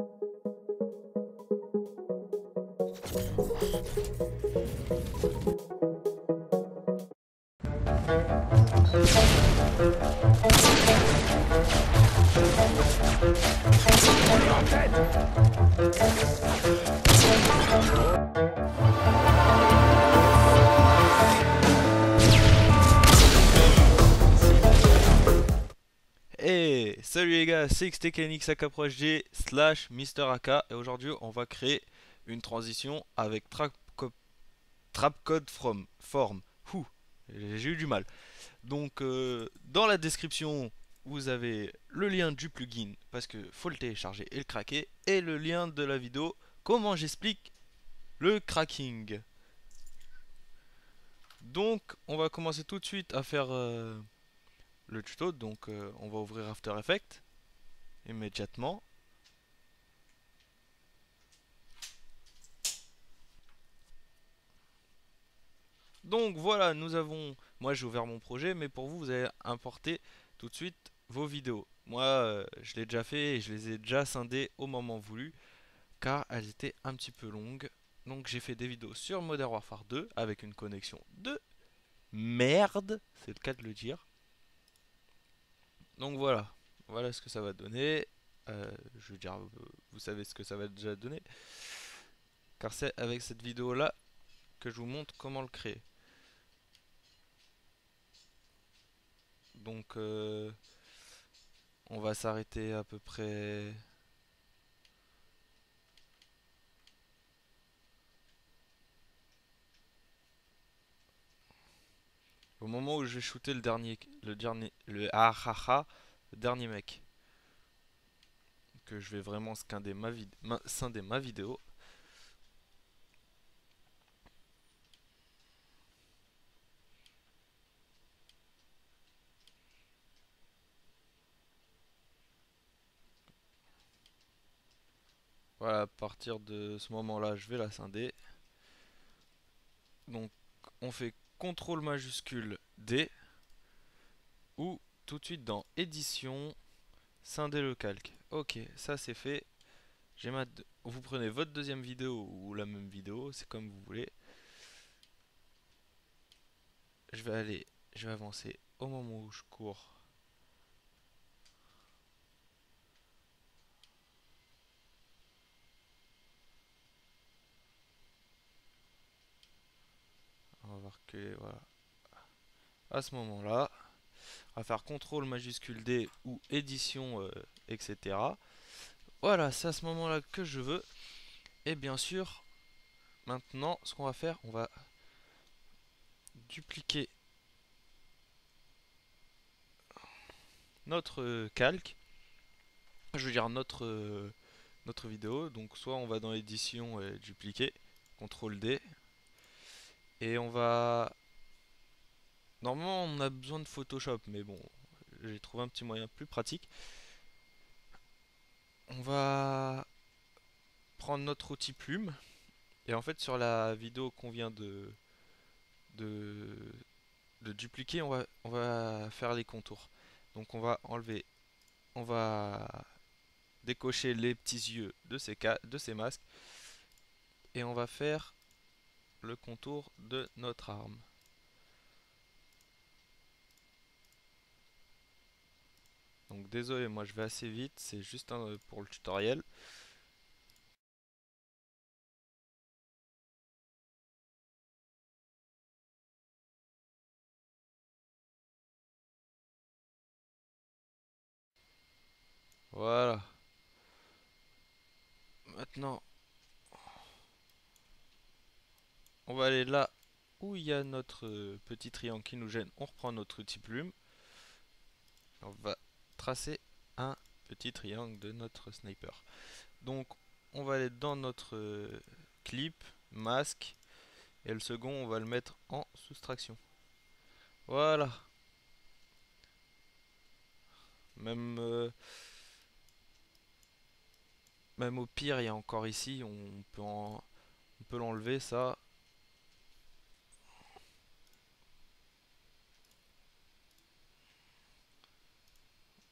You're dead! Salut les gars, c'est XTKNX approche slash Mister AK et aujourd'hui on va créer une transition avec Trap, Code from Form. J'ai eu du mal. Donc euh, dans la description vous avez le lien du plugin parce que faut le télécharger et le craquer et le lien de la vidéo comment j'explique le cracking. Donc on va commencer tout de suite à faire euh, le tuto. Donc euh, on va ouvrir After Effects immédiatement. Donc voilà, nous avons... Moi j'ai ouvert mon projet, mais pour vous, vous allez importer tout de suite vos vidéos. Moi, euh, je l'ai déjà fait et je les ai déjà scindées au moment voulu, car elles étaient un petit peu longues. Donc j'ai fait des vidéos sur Modern Warfare 2 avec une connexion de merde, c'est le cas de le dire. Donc voilà, voilà ce que ça va donner. Euh, je veux dire, vous savez ce que ça va déjà donner. Car c'est avec cette vidéo là que je vous montre comment le créer. Donc euh, on va s'arrêter à peu près... Au moment où je vais shooter le dernier, le dernier, le ah, le dernier mec, que je vais vraiment scinder ma, ma, scinder ma vidéo. Voilà, à partir de ce moment-là, je vais la scinder. Donc, on fait CTRL majuscule D ou tout de suite dans édition, scinder le calque. Ok, ça c'est fait. Vous prenez votre deuxième vidéo ou la même vidéo, c'est comme vous voulez. Je vais aller, je vais avancer au moment où je cours que voilà. À ce moment-là, on va faire CTRL majuscule D ou édition, euh, etc. Voilà, c'est à ce moment-là que je veux. Et bien sûr, maintenant, ce qu'on va faire, on va dupliquer notre calque. Je veux dire notre notre vidéo. Donc soit on va dans édition et dupliquer, CTRL D, et on va... Normalement on a besoin de Photoshop, mais bon, j'ai trouvé un petit moyen plus pratique. On va prendre notre outil plume. Et en fait sur la vidéo qu'on vient de, de, dupliquer, on va, on va faire les contours. Donc on va enlever, on va décocher les petits yeux de ces, de ces masques. Et on va faire le contour de notre arme. Donc désolé, moi je vais assez vite, c'est juste un, pour le tutoriel. Voilà. Maintenant, On va aller là où il y a notre euh, petit triangle qui nous gêne. On reprend notre outil plume. On va tracer un petit triangle de notre sniper. Donc on va aller dans notre euh, clip, masque. Et le second, on va le mettre en soustraction. Voilà. Même, euh, au pire, il y a encore ici, on peut, on peut l'enlever ça.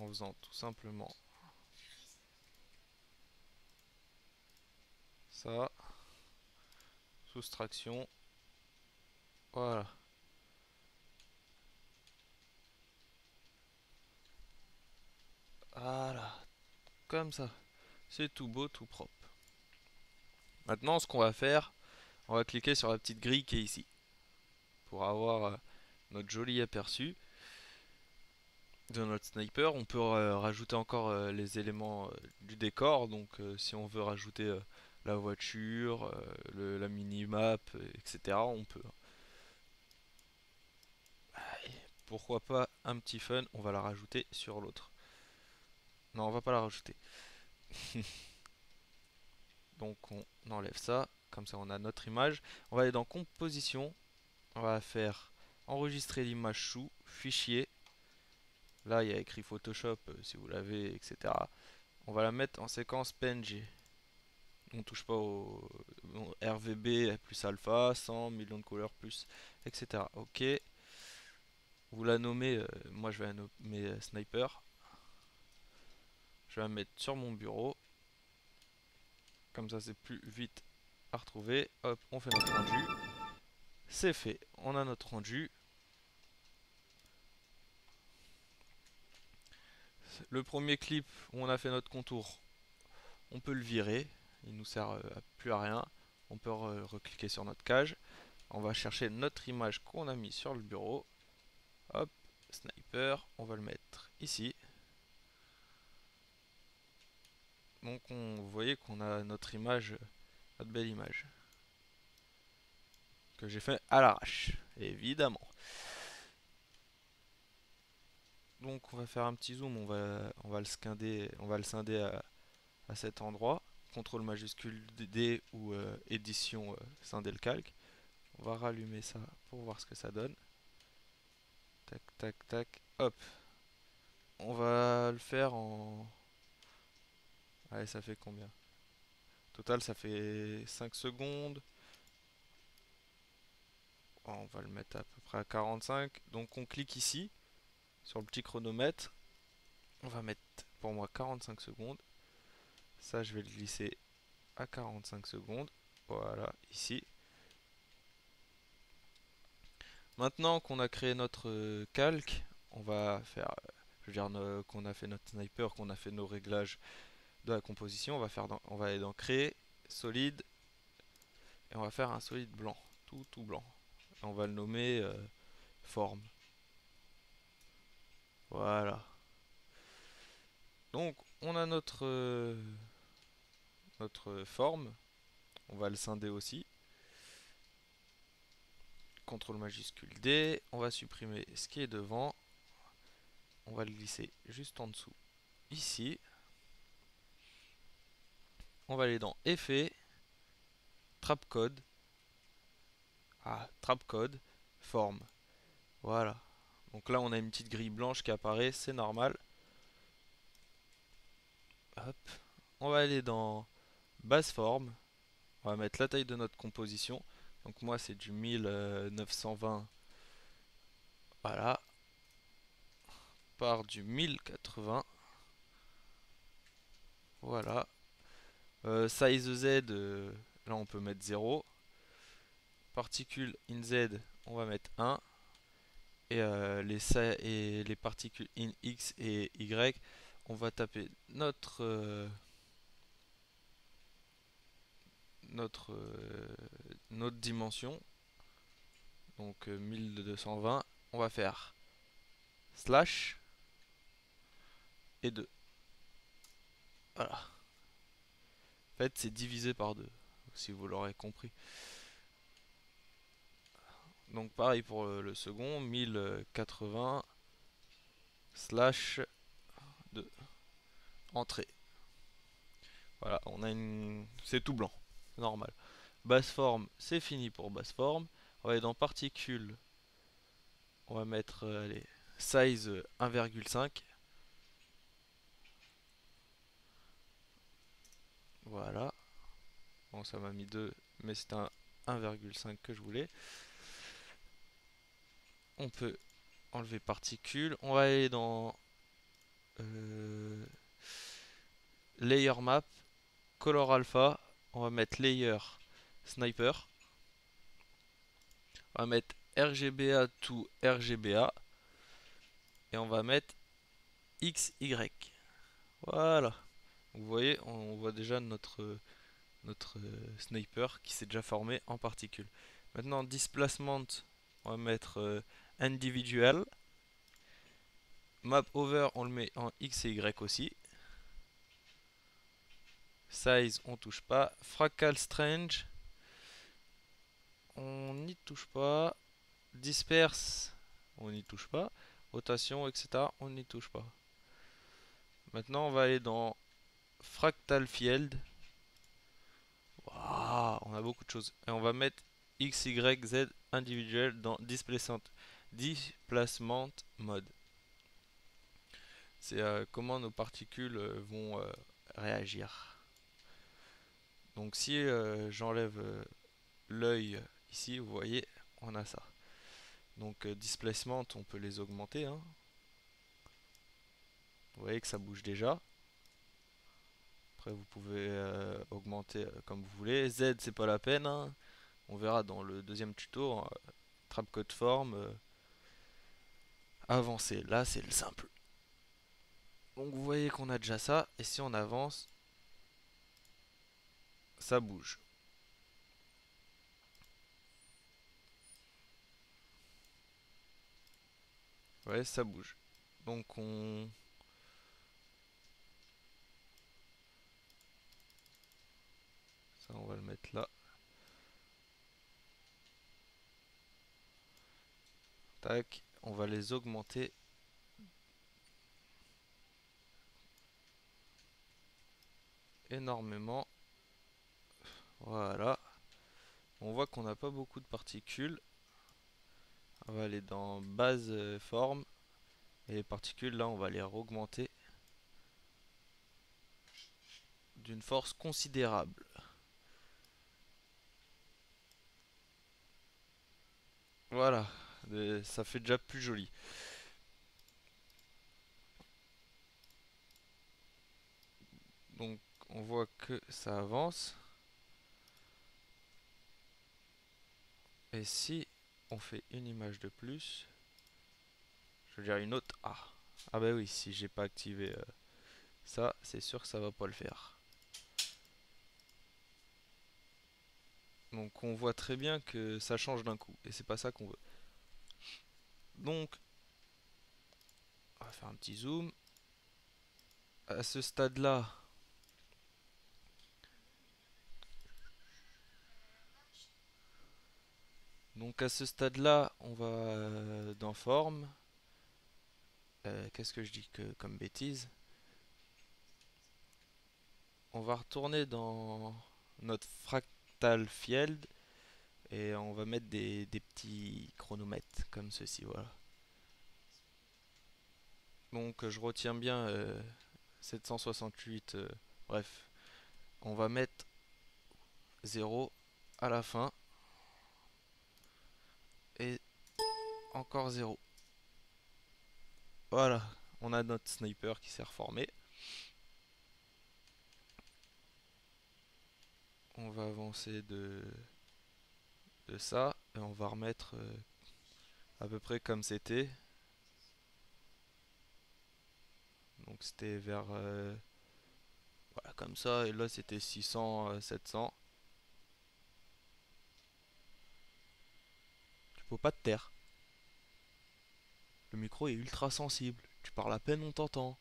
En faisant tout simplement Ça. Soustraction. Voilà. Voilà. Comme ça. C'est tout beau, tout propre. Maintenant, ce qu'on va faire, on va cliquer sur la petite grille qui est ici. Pour avoir euh, notre joli aperçu de notre sniper. On peut euh, rajouter encore euh, les éléments du décor. Donc si on veut rajouter la voiture, la mini-map, etc. On peut. pourquoi pas un petit fun, on va la rajouter sur l'autre. Non, on va pas la rajouter. Donc on enlève ça, comme ça on a notre image. On va aller dans composition, on va faire enregistrer l'image sous, fichier. Là il y a écrit Photoshop euh, si vous l'avez, etc. On va la mettre en séquence PNG. On touche pas au, RVB plus alpha, 100 millions de couleurs plus, etc. Ok. Vous la nommez, euh, moi je vais la nommer euh, sniper. Je vais la mettre sur mon bureau. Comme ça, c'est plus vite à retrouver. Hop, on fait notre rendu. C'est fait. On a notre rendu. Le premier clip où on a fait notre contour, on peut le virer. Il nous sert euh, plus à rien. On peut recliquer sur notre cage. On va chercher notre image qu'on a mis sur le bureau. Hop, sniper. On va le mettre ici. Donc on, vous voyez qu'on a notre image, notre belle image. Que j'ai fait à l'arrache, évidemment. Donc on va faire un petit zoom, on va, on va le scinder, on va le à, cet endroit. CTRL majuscule D ou euh, édition euh, scinder le calque. On va rallumer ça pour voir ce que ça donne. Tac, tac, tac, hop. On va le faire en Allez, ça fait combien? Total, ça fait 5 secondes. On va le mettre à peu près à 45. Donc on clique ici, sur le petit chronomètre. On va mettre pour moi 45 secondes. Ça, je vais le glisser à 45 secondes. Voilà, ici. Maintenant qu'on a créé notre euh, calque, on va faire, je veux dire qu'on a fait notre sniper, qu'on a fait nos réglages de la composition, on va, faire on va aller dans créer, solide, et on va faire un solide blanc, tout tout blanc. Et on va le nommer euh, forme. Voilà. Donc on a notre euh, notre forme. On va le scinder aussi. CTRL majuscule D. On va supprimer ce qui est devant. On va le glisser juste en dessous. Ici on va aller dans Effet, Trapcode. Ah, Trapcode, Forme. Voilà. Donc là, on a une petite grille blanche qui apparaît, c'est normal. Hop. On va aller dans Base Forme. On va mettre la taille de notre composition. Donc moi, c'est du 1920. Voilà. Par du 1080. Voilà. Euh, size Z, euh, là on peut mettre 0. Particules in Z, on va mettre 1. Et, euh, les, et les particules in X et Y, on va taper notre notre notre dimension. Donc 1220 on va faire slash et 2 voilà. Fait, c'est divisé par deux, si vous l'aurez compris. Donc pareil pour le, second, 1080 slash 2. Entrée. Voilà, on a une... C'est tout blanc, normal. Basse forme, c'est fini pour basse forme. On va aller dans particules. On va mettre, euh, allez, size 1,5. Voilà. Bon, ça m'a mis 2, mais c'est un 1,5 que je voulais. On peut enlever particules. On va aller dans euh, Layer Map, Color Alpha, on va mettre layer sniper. On va mettre RGBA to RGBA. Et on va mettre XY. Voilà. Vous voyez, on voit déjà notre, notre euh, sniper qui s'est déjà formé en particules. Maintenant, displacement, on va mettre euh, individual. Map over, on le met en X et Y aussi. Size, on touche pas. Fractal strange, on n'y touche pas. Disperse, on n'y touche pas. Rotation, etc., on n'y touche pas. Maintenant, on va aller dans Fractal Field. on a beaucoup de choses. Et on va mettre X, Y, Z individuel dans Displacement, displacement Mode. C'est euh, comment nos particules euh, vont euh, réagir. Donc si j'enlève l'œil ici, vous voyez, on a ça. Donc displacement, on peut les augmenter. Hein. Vous voyez que ça bouge déjà. Après vous pouvez augmenter comme vous voulez. Z c'est pas la peine. Hein. On verra dans le deuxième tuto. Hein. Trap code form. Avancer. Là c'est le simple. Donc vous voyez qu'on a déjà ça. Et si on avance, ça bouge. Ouais, ça bouge. Donc on... Ça, on va le mettre là. Tac, on va les augmenter énormément. Voilà. On voit qu'on n'a pas beaucoup de particules. On va aller dans base euh, forme. Et les particules, là, on va les augmenter d'une force considérable. Voilà, ça fait déjà plus joli. Donc on voit que ça avance. Et si on fait une image de plus, je veux dire une autre. Ah, ah bah oui, si j'ai pas activé euh, ça, c'est sûr que ça va pas le faire. Donc on voit très bien que ça change d'un coup. Et c'est pas ça qu'on veut. Donc, on va faire un petit zoom. À ce stade-là, Donc à ce stade-là, on va euh, dans forme. Euh, qu'est-ce que je dis que comme bêtise? On va retourner dans notre fractal field et on va mettre des, petits chronomètres comme ceci, voilà. Donc je retiens bien 768, euh, bref. On va mettre 0 à la fin et encore 0. Voilà, on a notre sniper qui s'est reformé. On va avancer de, de ça et on va remettre euh, à peu près comme c'était. Donc c'était vers... Euh, voilà, comme ça. Et là c'était 600, 700. Faut pas te taire. Le micro est ultra sensible. Tu parles à peine, on t'entend.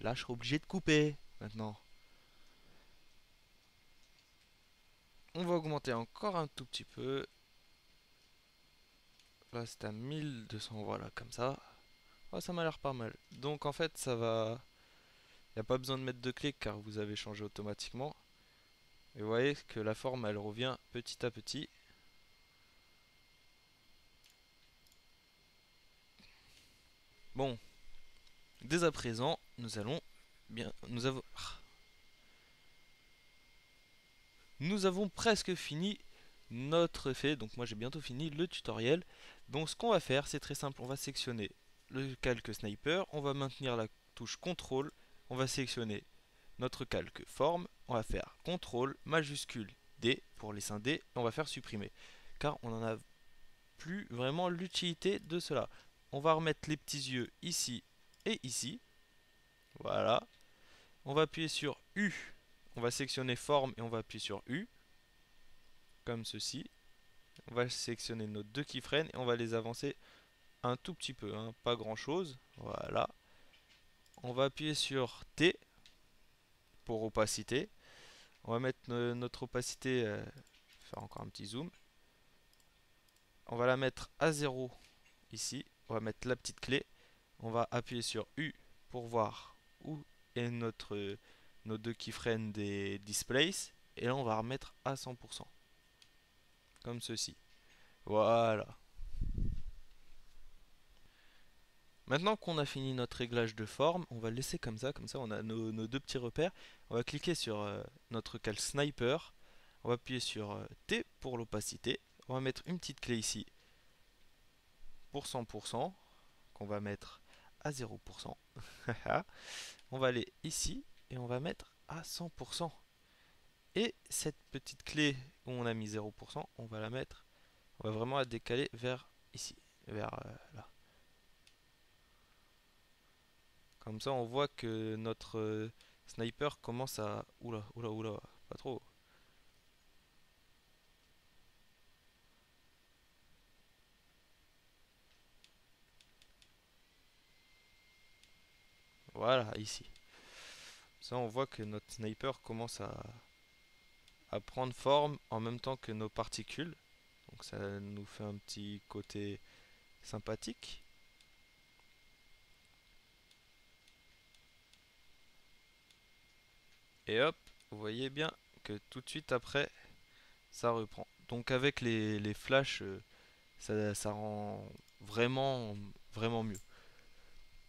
Là, je serai obligé de couper maintenant. On va augmenter encore un tout petit peu. Là, c'est à 1200, voilà, comme ça. ça m'a l'air pas mal. Donc, en fait, ça va... Il n'y a pas besoin de mettre de clic car vous avez changé automatiquement. Et vous voyez que la forme, elle revient petit à petit. Bon, dès à présent, nous allons bien, nous avons, nous avons presque fini notre fait. Donc moi j'ai bientôt fini le tutoriel. Donc ce qu'on va faire, c'est très simple. On va sélectionner le calque sniper. On va maintenir la touche contrôle. On va sélectionner notre calque forme, on va faire CTRL majuscule D pour les scinder et on va faire supprimer. Car on n'en a plus vraiment l'utilité de cela. On va remettre les petits yeux ici et ici. Voilà. On va appuyer sur U. On va sélectionner forme et on va appuyer sur U. Comme ceci. On va sélectionner nos deux keyframes et on va les avancer un tout petit peu, hein, pas grand chose. Voilà. On va appuyer sur T pour opacité. On va mettre notre opacité, euh, faire encore un petit zoom. On va la mettre à 0 ici. On va mettre la petite clé. On va appuyer sur U pour voir où est notre nos deux keyframes des displays. Et là, on va remettre à 100%. Comme ceci. Voilà. Maintenant qu'on a fini notre réglage de forme, on va le laisser comme ça, comme ça on a nos, deux petits repères. On va cliquer sur euh, notre cal sniper, on va appuyer sur euh, T pour l'opacité, on va mettre une petite clé ici pour 100%, qu'on va mettre à 0%. on va aller ici et on va mettre à 100%. Et cette petite clé où on a mis 0%, on va la mettre, on va vraiment la décaler vers ici, vers euh, là. Comme ça, on voit que notre euh, sniper commence à... Oula, oula, oula, pas trop. Voilà, ici. Ça, on voit que notre sniper commence à, prendre forme en même temps que nos particules. Donc ça nous fait un petit côté sympathique. Et hop, vous voyez bien que tout de suite après, ça reprend. Donc avec les, les flashs, euh, ça, ça, rend vraiment, vraiment mieux.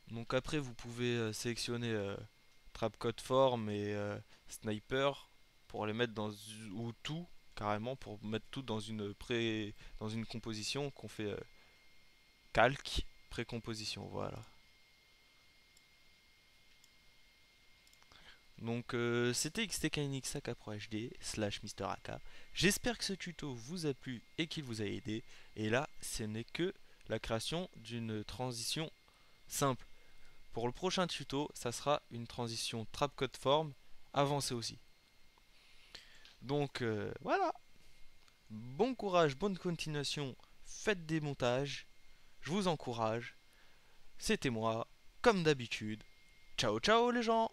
Donc après, vous pouvez euh, sélectionner euh, Trapcode Form et Sniper pour les mettre dans ou tout carrément pour mettre tout dans une pré dans une composition qu'on fait calque précomposition voilà Donc euh, c'était XTKNX Pro HD slash Mister J'espère que ce tuto vous a plu et qu'il vous a aidé. Et là, ce n'est que la création d'une transition simple. Pour le prochain tuto, ça sera une transition trapcode form avancée aussi. Donc euh, voilà. Bon courage, bonne continuation. Faites des montages. Je vous encourage. C'était moi, comme d'habitude. Ciao ciao les gens